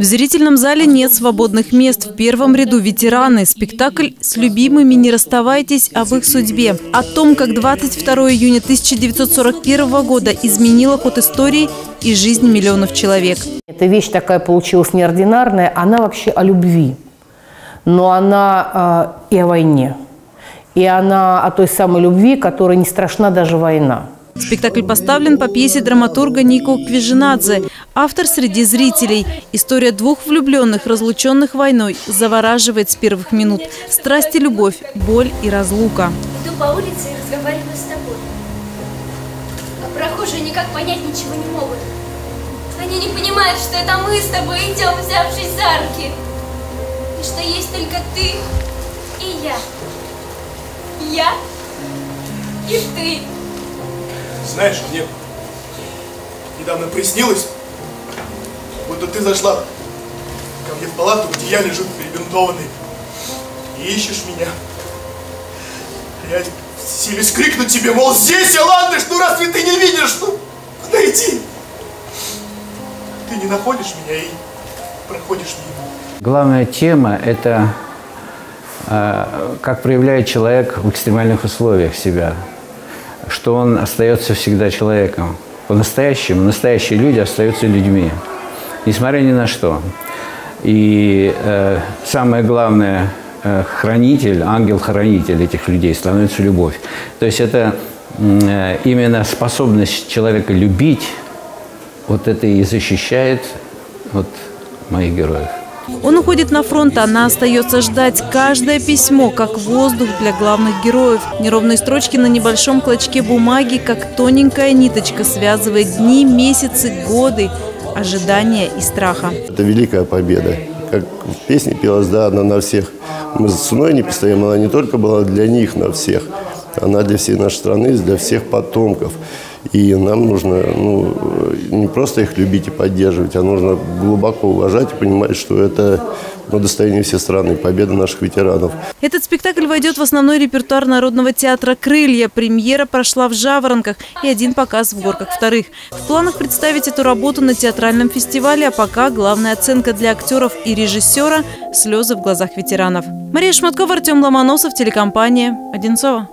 В зрительном зале нет свободных мест. В первом ряду ветераны. Спектакль «С любимыми не расставайтесь об их судьбе». О том, как 22 июня 1941 года изменила ход истории и жизни миллионов человек. Эта вещь такая получилась неординарная. Она вообще о любви. Но она э, и о войне. И она о той самой любви, которой не страшна даже война. Спектакль поставлен по пьесе драматурга Нико Квижинадзе. Автор среди зрителей. История двух влюбленных, разлученных войной, завораживает с первых минут. Страсть и любовь, боль и разлука. Иду по улице и разговариваю с тобой. А прохожие никак понять ничего не могут. Они не понимают, что это мы с тобой идем, взявшись за руки. И что есть только ты и я. Я и ты. Знаешь, мне недавно приснилось, будто ты зашла ко мне в палату, где я лежу перебинтованный, и ищешь меня. Я силюсь крикнуть тебе, мол, здесь я, ландыш, ну разве ты не видишь, ну куда? Ты не находишь меня и проходишь мимо. Главная тема – это э, как проявляет человек в экстремальных условиях себя что он остается всегда человеком. По-настоящему, настоящие люди остаются людьми, несмотря ни на что. И э, самое главное, э, хранитель, ангел-хранитель этих людей становится любовь. То есть это э, именно способность человека любить, вот это и защищает вот, моих героев. Он уходит на фронт, а она остается ждать. Каждое письмо, как воздух для главных героев. Неровные строчки на небольшом клочке бумаги, как тоненькая ниточка, связывает дни, месяцы, годы ожидания и страха. Это великая победа. Как в песне пелась, да, она на всех. Мы за ценой не постоим, она не только была для них, на всех. Она для всей нашей страны, для всех потомков. И нам нужно ну, не просто их любить и поддерживать, а нужно глубоко уважать и понимать, что это ну, достояние всей страны, победа наших ветеранов. Этот спектакль войдет в основной репертуар Народного театра «Крылья». Премьера прошла в Жаворонках и один показ в Горках вторых. В планах представить эту работу на театральном фестивале, а пока главная оценка для актеров и режиссера – слезы в глазах ветеранов. Мария Шматкова, Артем Ломоносов, телекомпания «Одинцова».